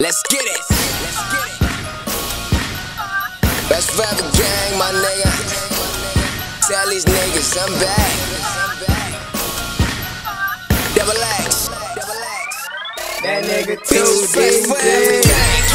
Let's get it. Let's get it. Fresh Forever gang, my nigga. Tell these niggas I'm back. Double X. That nigga too Bitches best forever deep. gang. gang, gang,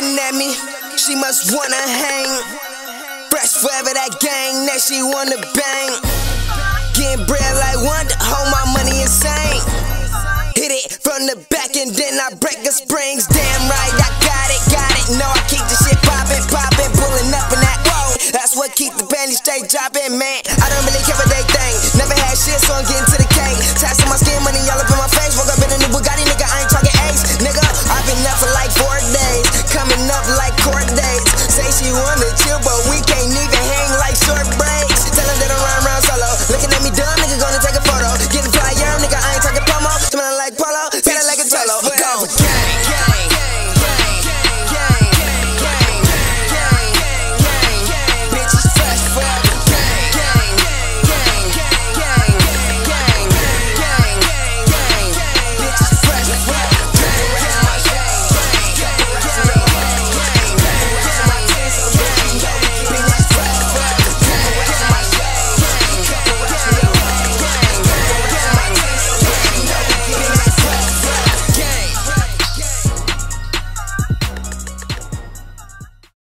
looking at me, she must wanna hang. Fresh forever that gang, that she wanna bang. Getting bread like Wonder, hold my money insane. Hit it from the back and then I break the springs. Damn right, I got it, got it. No, I keep the shit poppin', poppin', pullin' up in that road. That's what keep the bandit straight droppin', man.